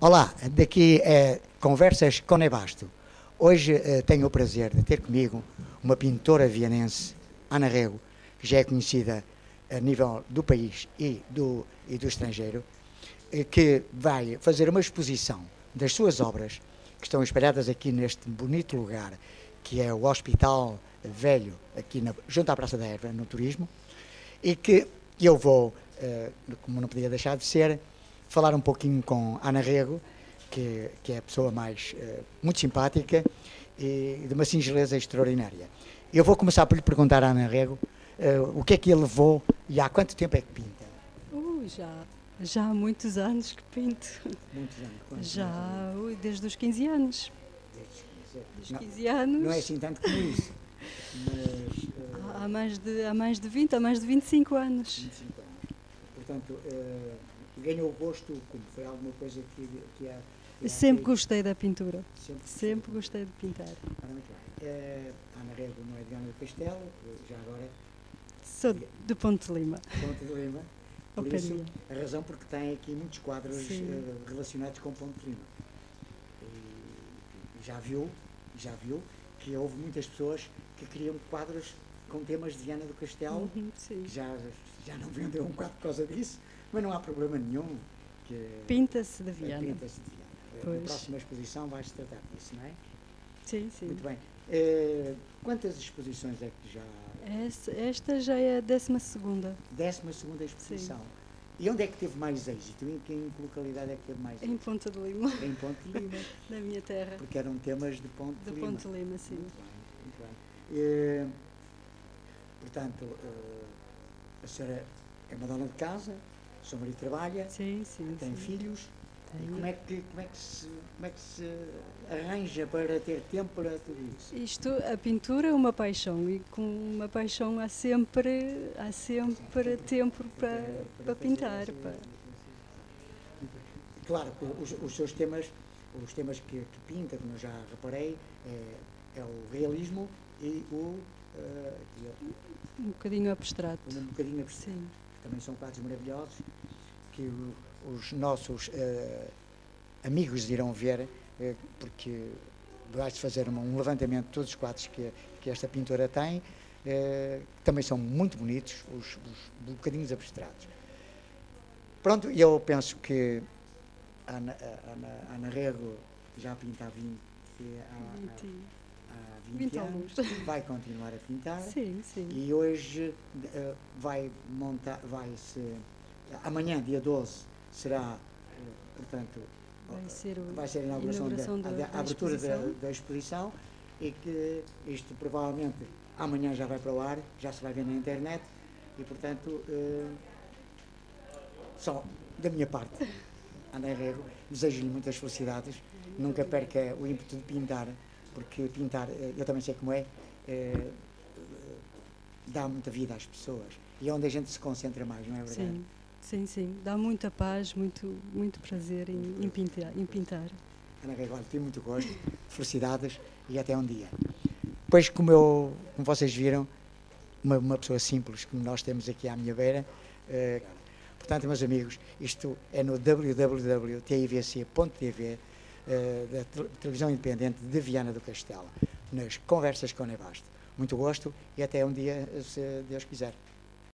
Olá, daqui é Conversas com Nebasto. Hoje eh, tenho o prazer de ter comigo uma pintora vianense, Ana Rego, que já é conhecida a nível do país e do, e do estrangeiro, eh, que vai fazer uma exposição das suas obras, que estão espalhadas aqui neste bonito lugar, que é o Hospital Velho, aqui na, junto à Praça da Erva, no turismo, e que eu vou, eh, como não podia deixar de ser, falar um pouquinho com Ana Rego, que, que é a pessoa mais uh, muito simpática e de uma singeleza extraordinária. Eu vou começar por lhe perguntar à Ana Rego uh, o que é que ele levou e há quanto tempo é que pinta? Uh, já, já há muitos anos que pinto. Muitos anos? Quantos já, anos? desde os 15 anos. Desde os 15 anos. Não, não é assim tanto como isso. Mas, uh, há, mais de, há mais de 20, há mais de 25 anos. 25 anos. Portanto, ganhou gosto, como foi alguma coisa que, que é Sempre gostei da pintura. Sempre, Sempre gostei de pintar. Ora, muito bem. Uh, Ana Rego não é de Gana do Castelo, já agora. Sou de Ponte de Lima. Ponte de Lima. Por isso, a razão porque tem aqui muitos quadros uh, relacionados com Ponte de Lima. E já viu, já viu que houve muitas pessoas que queriam quadros com temas de Viana do Castelo, uhum, que já, já não vendeu um quadro por causa disso, mas não há problema nenhum. Pinta-se de Viana. Pinta-se de Viana. Pois. Na próxima exposição vais tratar disso, não é? Sim, sim. Muito bem. Uh, quantas exposições é que já. Esta, esta já é a décima segunda. Décima segunda exposição. Sim. E onde é que teve mais êxito? Em que localidade é que teve mais êxito? Em Ponta de Lima. Em Ponte de Lima. Na minha terra. Porque eram temas de Ponte de, de Lima. Ponte de Lima, sim. Muito bem, muito bem. Uh, portanto, uh, a senhora é uma dona de casa, o seu marido trabalha, sim, sim, tem sim. filhos. E como é, que, como, é que se, como é que se arranja para ter tempo para tudo isso? Isto, a pintura é uma paixão e com uma paixão há sempre, há sempre tempo para, para, para pintar. Para... Claro, os, os seus temas, os temas que, que pinta, como eu já reparei, é, é o realismo e o... Uh, um bocadinho abstrato. Um bocadinho abstrato. Sim. Também são quadros maravilhosos que o, os nossos uh, amigos irão ver, uh, porque vais fazer um levantamento de todos os quadros que, que esta pintora tem, uh, também são muito bonitos, os, os bocadinhos abstratos. Pronto, eu penso que a Ana, Ana, Ana Rego já pinta há 20, há, 20. Há 20, 20 anos, vai continuar a pintar. Sim, sim. e hoje uh, vai montar, vai se amanhã, dia 12, será, portanto, vai ser, o, vai ser a inauguração, inauguração da, da, da, abertura exposição. Da, exposição e que isto provavelmente amanhã já vai para o ar, já se vai ver na internet e, portanto, eh, só da minha parte, André Rego, desejo-lhe muitas felicidades, nunca perca o ímpeto de pintar, porque pintar, eh, eu também sei como é, eh, dá muita vida às pessoas e é onde a gente se concentra mais, não é verdade? Sim. Sim, sim, dá muita paz, muito, muito prazer em, em pintar, em pintar. Ana Gregório, tenho muito gosto, felicidades e até um dia. Pois, como, eu, como vocês viram, uma, uma pessoa simples, como nós temos aqui à minha beira, eh, portanto, meus amigos, isto é no www.tivc.tv da Televisão Independente de Viana do Castelo, nas Conversas com Nebasto. Muito gosto e até um dia, se Deus quiser.